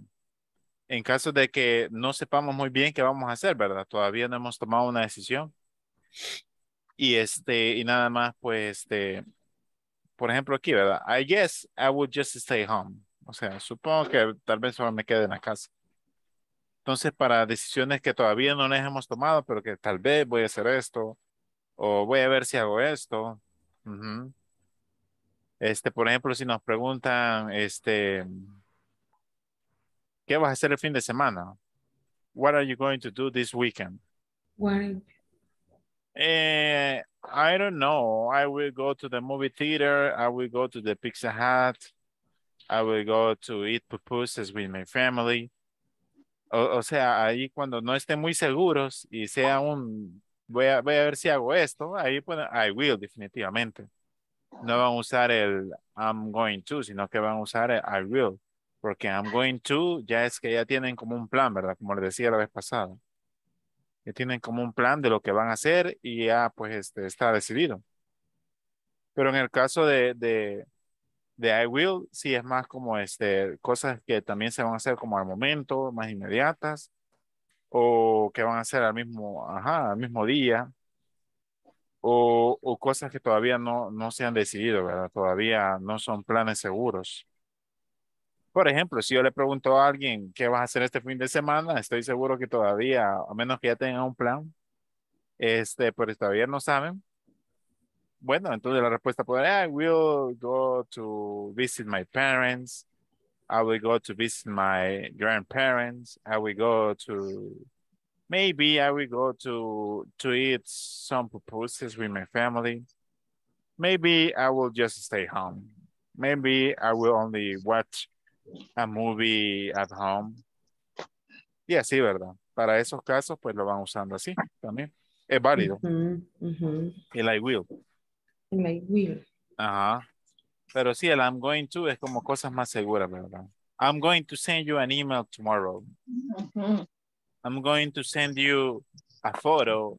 en caso de que no sepamos muy bien qué vamos a hacer, ¿verdad? Todavía no hemos tomado una decisión. Y este, y nada más, pues, este, por ejemplo aquí, ¿verdad? I guess I would just stay home. O sea, supongo que tal vez solo me quede en la casa. Entonces, para decisiones que todavía no las hemos tomado, pero que tal vez voy a hacer esto, o voy a ver si hago esto. Este, por ejemplo, si nos preguntan, este, ¿qué vas a hacer el fin de semana? What are you going to do this weekend? Guay. Eh, I don't know. I will go to the movie theater. I will go to the Pizza Hut. I will go to eat pupusas with my family. O, o sea, ahí cuando no estén muy seguros y sea un, voy a, voy a ver si hago esto, ahí pueden, I will definitivamente. No van a usar el I'm going to, sino que van a usar el I will. Porque I'm going to ya es que ya tienen como un plan, ¿verdad? Como les decía la vez pasada. Ya tienen como un plan de lo que van a hacer y ya pues este, está decidido. Pero en el caso de, de, De I will, sí es más como este, cosas que también se van a hacer como al momento, más inmediatas, o que van a hacer al mismo, ajá, al mismo día, o, o cosas que todavía no, no se han decidido, ¿verdad? Todavía no son planes seguros. Por ejemplo, si yo le pregunto a alguien qué vas a hacer este fin de semana, estoy seguro que todavía, a menos que ya tengan un plan, este, pero todavía no saben. Bueno, entonces la respuesta ser, I will go to visit my parents. I will go to visit my grandparents. I will go to, maybe I will go to, to eat some pupusas with my family. Maybe I will just stay home. Maybe I will only watch a movie at home. Y así, ¿verdad? Para esos casos, pues lo van usando así también. Es válido. Ujú, ujú. El I will. Like will. Ajá. Pero sí, el I'm going to es como cosas más seguras, ¿verdad? I'm going to send you an email tomorrow. I'm going to send you a photo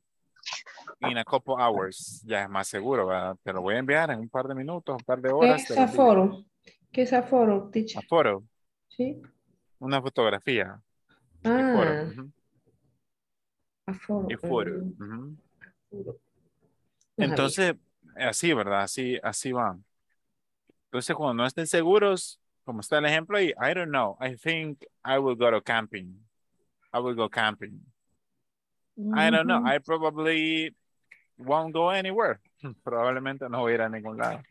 in a couple hours. Ya es más seguro, ¿verdad? Te lo voy a enviar en un par de minutos, un par de ¿Qué horas. es lo envío. aforo? ¿Qué es aforo, teacher? A photo, Sí. una fotografía. Y photo, Ah, aforo. y photo, ujú. aforo. Ajá, Entonces, así, ¿verdad? Así, así va. Entonces, cuando no estén seguros, como está el ejemplo ahí, I don't know. I think I will go to camping. I will go camping. I don't know. I probably won't go anywhere. Probablemente no voy a ir a ningún lado.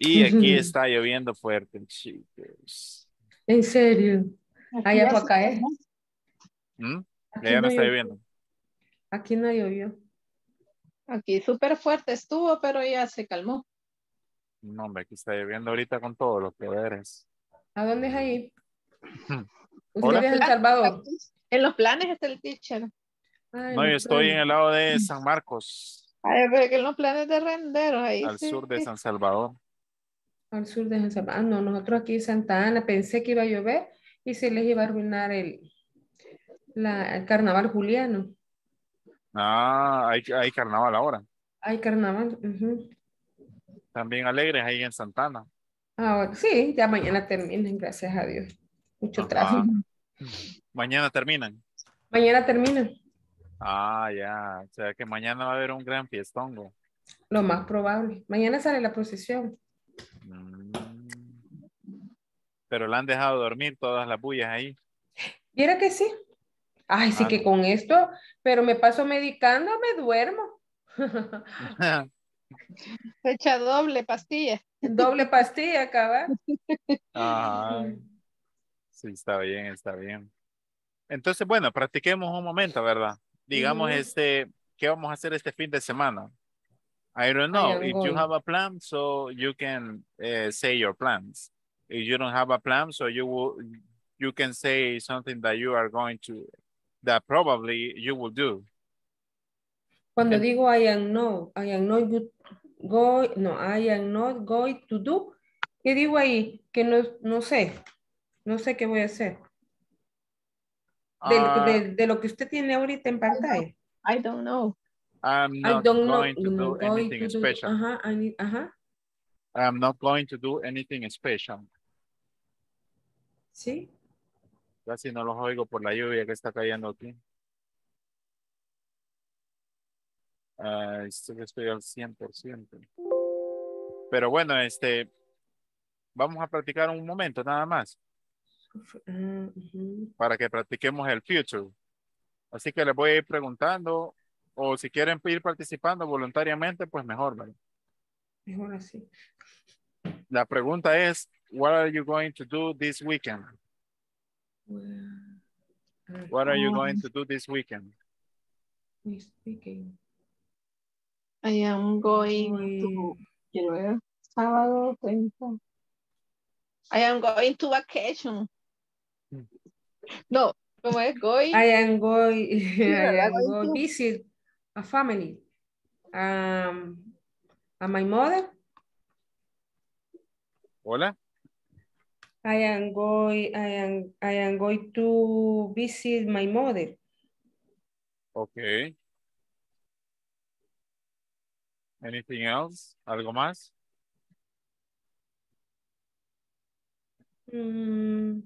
Y aquí está lloviendo fuerte, chicos. En serio. Aquí Allá ya fue se a caer. ¿Mm? Ya no no está lloviendo. Aquí no llovió. Aquí súper fuerte estuvo, pero ya se calmó. No, hombre, aquí está lloviendo ahorita con todos los poderes. ¿A dónde es ahí? ¿Usted en El Salvador? En los planes está el teacher. No, yo estoy en el lado de San Marcos, Ay, pero que en los planes de renderos, ahí al sí. sur de San Salvador. Al sur de San Salvador. Ah, no, nosotros aquí en Santa Ana pensé que iba a llover y se les iba a arruinar el, la, el carnaval juliano. Ah, hay, hay carnaval ahora. Hay carnaval. ujú. También alegres ahí en Santana. Ahora, sí, ya mañana terminan, gracias a Dios. Mucho Ajá. tráfico. Mañana terminan. Mañana terminan, Ah, ya. O sea que mañana va a haber un gran fiestongo. lo más probable. Mañana sale la procesión. Mm. Pero la han dejado dormir todas las bullas ahí. ¿Viera que sí? Ay, sí Ah, que con esto, pero me paso medicando, me duermo. Fecha doble pastilla. Doble pastilla, cabal. Ay, sí, está bien, está bien. Entonces, bueno, practiquemos un momento, ¿verdad? Digamos, Ujú. este, ¿qué vamos a hacer este fin de semana? I don't I know. am If you have a plan, so you can eh, say your plans. If you don't have a plan, so you will, you can say something that you are going to, that probably you will do. Cuando En- digo I am no, I am not good, go, no, I am not going to do, ¿qué digo ahí? Que no, no sé, no sé qué voy a hacer. De, Ah, de- de lo que usted tiene ahorita en pantalla. I don't know. I'm I not don't know, going to no do going anything to do, special. ajá, I need- ajá, I'm not going to do anything special. sí. Casi no los oigo por la lluvia que está cayendo aquí. Ah, estoy, al 100%. Pero bueno, este, vamos a practicar un momento nada más ujú. para que practiquemos el future. Así que les voy a ir preguntando o si quieren ir participando voluntariamente, pues mejor. Mejor así. La pregunta es, what are you going to do this weekend? Well, What are you going to do this weekend? we speaking. I am going to, quiero ver, sábado 30. I am going to vacation. Mm. No, ¿cómo es going? I am going, I am Going going to- visit a family. Um, a my mother. Hola. I am going, I am, I am going to visit my mother. Ok. Anything else? ¿Algo más? Mm,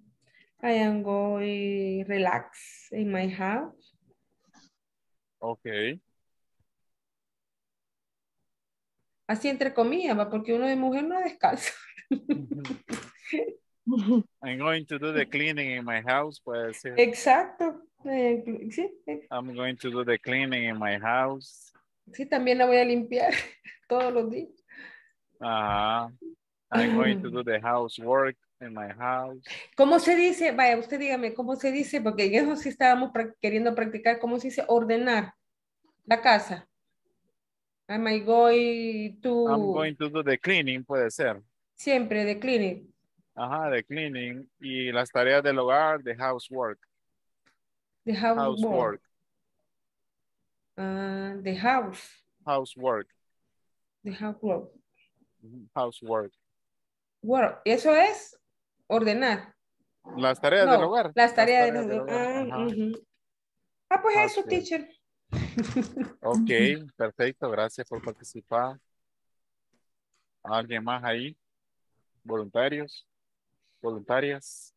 I am going relax in my house. Okay. Así entre comillas, ¿va? porque uno de mujer no descalza. I'm going to do the cleaning in my house, puede ser. Exacto. Eh, sí, eh, I'm going to do the cleaning in my house. Sí, también la voy a limpiar todos los días. Ajá. I'm going to do the housework in my house. ¿Cómo se dice? Vaya, usted dígame, ¿cómo se dice? Porque en eso sí estábamos queriendo practicar, ¿cómo se dice? Ordenar la casa. Am I going to... I'm going to do the cleaning, puede ser. Siempre de cleaning. Ajá, the cleaning. Y las tareas del hogar, the housework. The housework. Housework. Ah, the house. Housework. The housework. Housework. Work. Eso es ordenar. Las tareas del hogar. Las tareas del del hogar. Ah, ujú. Ah, pues eso, teacher. Ok, perfecto. Gracias por participar. ¿Alguien más ahí? ¿Voluntarios? ¿Voluntarias?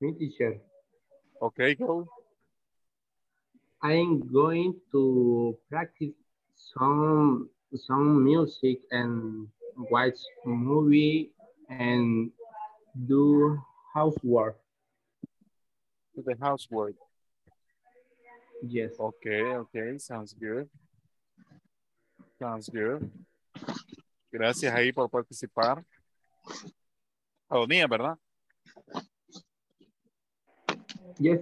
Me teacher. Ok, go. I'm going to practice some some music and watch movie and do housework. To the housework. Yes. Okay, okay, sounds good. Sounds good. Gracias ahí por participar. Oh, Agonía, ¿verdad? Yes.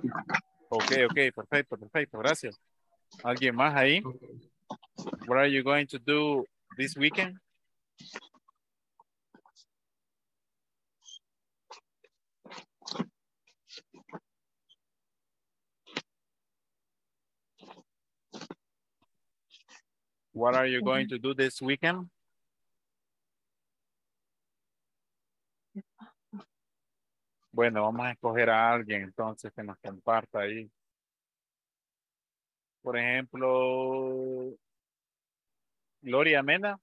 Ok, ok, perfecto, perfecto, gracias. ¿Alguien más ahí? What are you going to do this weekend? What are you going to do this weekend? Bueno, vamos a escoger a alguien entonces que nos comparta ahí. Por ejemplo, Gloria Mena.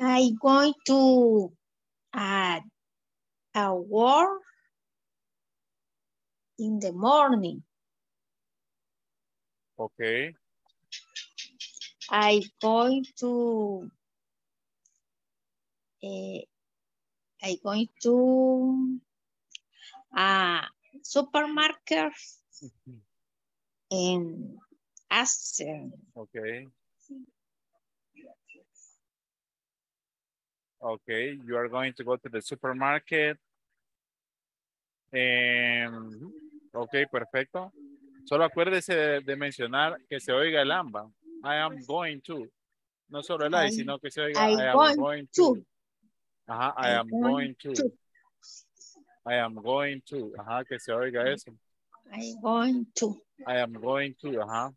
I going to uh, a work in the morning. Ok, I going to eh, I going to a supermarket and ask them, ok. Okay, you are going to go to the supermarket. Em, ok, perfecto. Solo acuérdese de, de mencionar que se oiga el amba. I am going to. No solo el I, I- sino que se oiga I I am going going to. to. Ajá, I I am going to. I am going to. Ajá, que se oiga eso. I going to. I am going to. Ajá.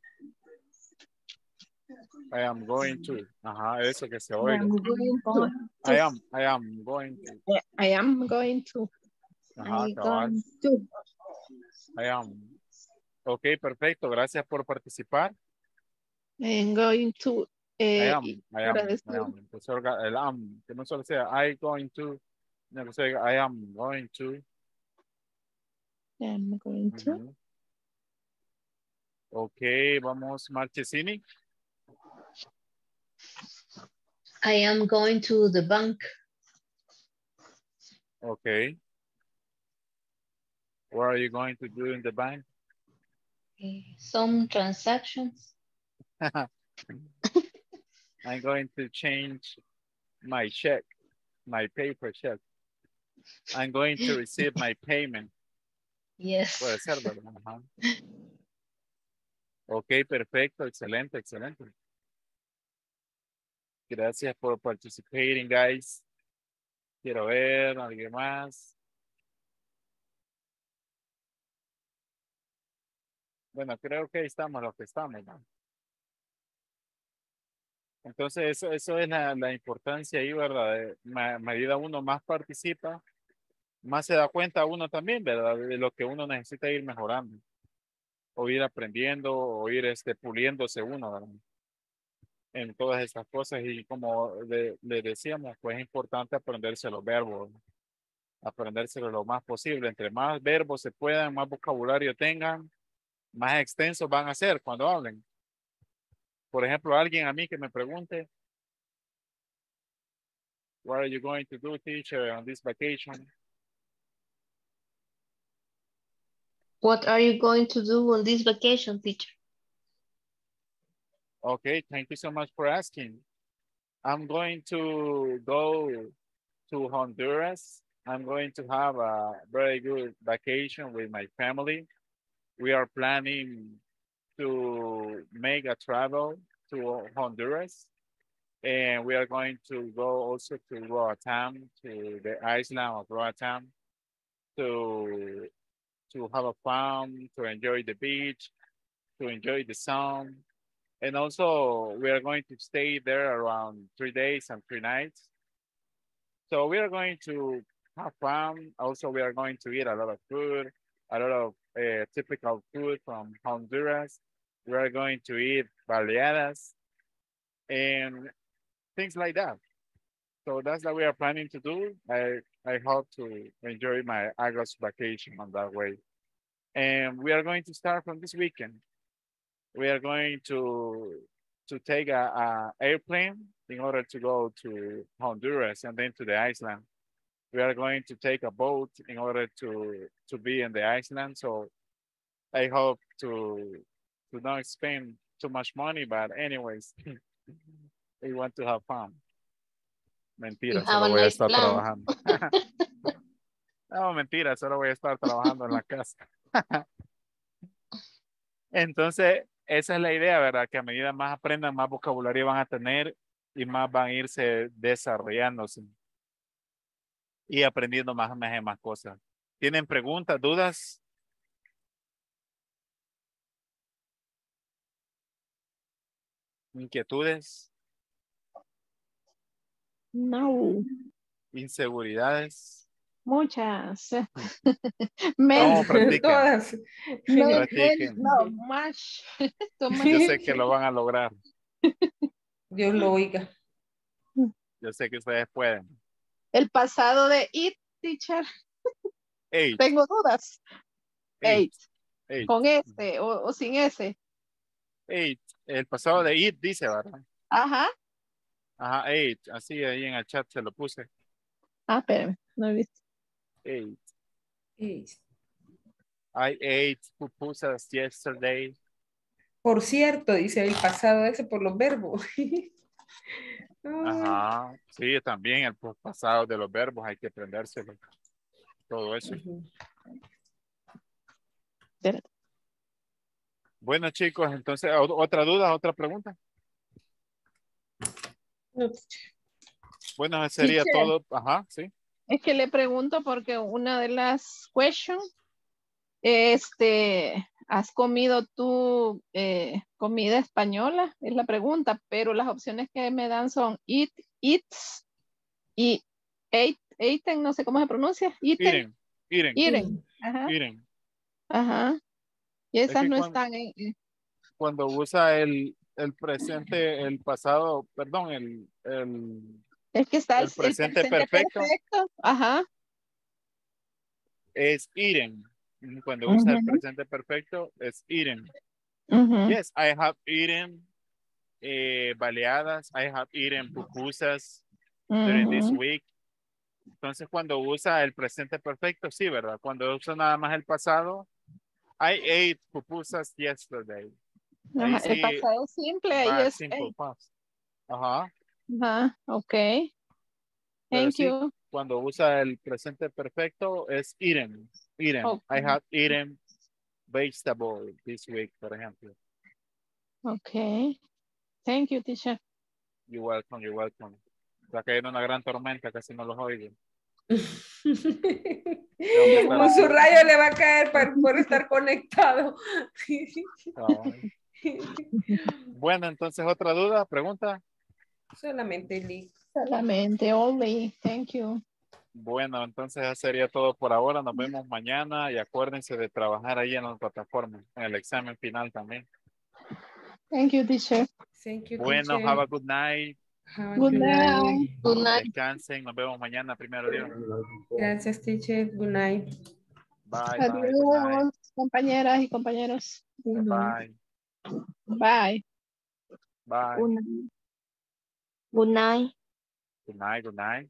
I am going to. Ajá, eso que se oiga. I am going to. I am, I am going to. I am going to. Ajá, I going to. I am. Ok, perfecto. Gracias por participar. I am going to. I eh, am, I am, I am. Se oiga el am, que no solo sea I going to, no que se oiga I am going to. I am going to. Ok, vamos, Marchesini. I am going to the bank. Ok. What are you going to do in the bank? Eh, Some transactions. I'm going to change my check, my paper check. I'm going to receive my payment. Yes. Puede ser, ¿verdad? Ajá. Ok, perfecto, excelente, excelente. Gracias por participating, guys. Quiero ver, ¿alguien más? Bueno, creo que ahí estamos los que estamos, ¿no? Entonces, eso, eso es la, la importancia ahí, ¿verdad? De ma- medida uno más participa, más se da cuenta uno también, ¿verdad? De lo que uno necesita ir mejorando, o ir aprendiendo, o ir este, puliéndose uno, ¿verdad? en todas estas cosas y como le, le decíamos, pues es importante aprenderse los verbos, aprendérselo lo más posible. Entre más verbos se puedan, más vocabulario tengan, más extensos van a ser cuando hablen. Por ejemplo, alguien a mí que me pregunte, What are you going to do, teacher, on this vacation? What are you going to do on this vacation, teacher? Okay, thank you so much for asking. I'm going to go to Honduras. I'm going to have a very good vacation with my family. We are planning to make a travel to Honduras. And we are going to go also to Roatan, to the island of Roatan, to, to have a fun, to enjoy the beach, to enjoy the sun. And also we are going to stay there around three days and three nights. So we are going to have fun. Also, we are going to eat a lot of food, a lot of uh, typical food from Honduras. We are going to eat baleadas and things like that. So that's what we are planning to do. I, I hope to enjoy my August vacation on that way. And we are going to start from this weekend. We are going to to take a, a airplane in order to go to Honduras and then to the Iceland. We are going to take a boat in order to to be in the Iceland. So I hope to to not spend too much money, but anyways, we want to have fun. Mentira, You solo voy a estar plan. trabajando. no, mentira, solo voy a estar trabajando en la casa. Entonces, esa es la idea, ¿verdad? Que a medida más aprendan, más vocabulario van a tener y más van a irse desarrollándose y aprendiendo más, más y más cosas. ¿Tienen preguntas, dudas? ¿Inquietudes? No, ¿Inseguridades? muchas. No, Men, practiquen. Todas. no. Too much. Yo sé que lo van a lograr. Dios lo oiga. Yo sé que ustedes pueden. El pasado de it, teacher, Eight, tengo dudas. eight, Eight, eight, con ese o, o sin ese. eight. El pasado de it dice, ¿verdad? Ajá. Ajá, eight. Así ahí en el chat se lo puse. Ah, espérame, no he visto. Eight. Sí. I ate pupusas yesterday. Por cierto, dice el pasado ese por los verbos. Ah, Ajá. Sí, también el pasado de los verbos hay que aprendérselo. Todo eso. Bueno, chicos, entonces, ¿o- ¿otra duda, otra pregunta? No, Bueno, eso sería Teacher. todo. Ajá, sí. Es que le pregunto porque una de las questions, este, ¿has comido tú eh, comida española? Es la pregunta, pero las opciones que me dan son eat, eats y ate, eaten, no sé cómo se pronuncia, eaten, Iren, Iren, ajá, Iren. ajá. Y esas que no cuando- están en, Cuando usa el, el presente, el pasado, perdón, el, el, es que está El el, el presente perfecto. ajá, es Iren. Cuando usa el presente perfecto, es ujú, Yes, I have eaten eh, baleadas. I have eaten pupusas during this week. Entonces, cuando usa el presente perfecto, sí, ¿verdad? Cuando usa nada más el pasado, I ate pupusas yesterday. El pasado simple, ahí Va es, simple past. Ajá. ajá, ok, Pero thank sí, you. Cuando usa el presente perfecto, es eaten. Eaten. Ok. I have eaten vegetable this week, por ejemplo. Okay. Thank you, teacher. You're welcome, you're welcome. Está cayendo una gran tormenta, casi no los oigo. Como su rayo le va a caer por, por estar conectado. Bueno, entonces, ¿otra duda? ¿Pregunta? Solamente Lee. Solamente, only. Thank you. Bueno, entonces eso sería todo por ahora. Nos vemos mañana y acuérdense de trabajar ahí en la plataforma, en el examen final también. Thank you, teacher. Thank you, Bueno, teacher. have a good night. Have a Good good night. Good night. Descansen. Nos vemos mañana, primero Dios. Gracias, teacher. Good night. Bye, night. Adiós, compañeras y compañeros. Bye. Bye. Bye. Good night. Good night. Good night. Good night.